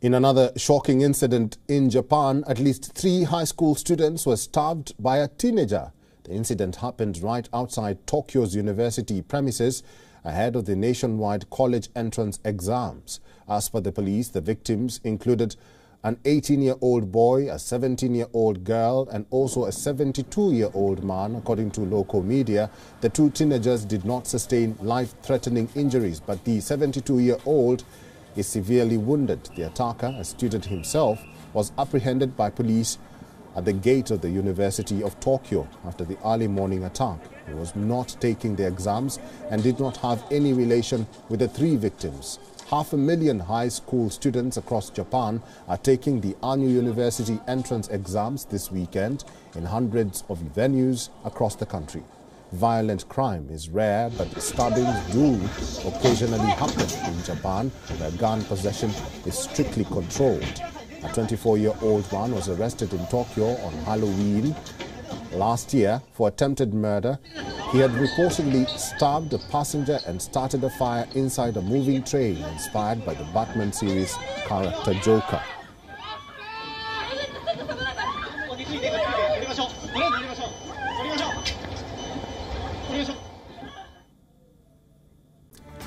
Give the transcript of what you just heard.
In another shocking incident in Japan, at least three high school students were stabbed by a teenager. The incident happened right outside Tokyo's university premises ahead of the nationwide college entrance exams. As per the police, the victims included an 18-year-old boy, a 17-year-old girl, and also a 72-year-old man. According to local media, the two teenagers did not sustain life-threatening injuries, but the 72-year-old is severely wounded. The attacker, a student himself, was apprehended by police at the gate of the University of Tokyo after the early morning attack. He was not taking the exams and did not have any relation with the three victims. Half a million high school students across Japan are taking the annual university entrance exams this weekend in hundreds of venues across the country. Violent crime is rare, but stabbings do occasionally happen in Japan, where gun possession is strictly controlled. A 24-year-old man was arrested in Tokyo on Halloween last year for attempted murder. He had reportedly stabbed a passenger and started a fire inside a moving train inspired by the Batman series character Joker.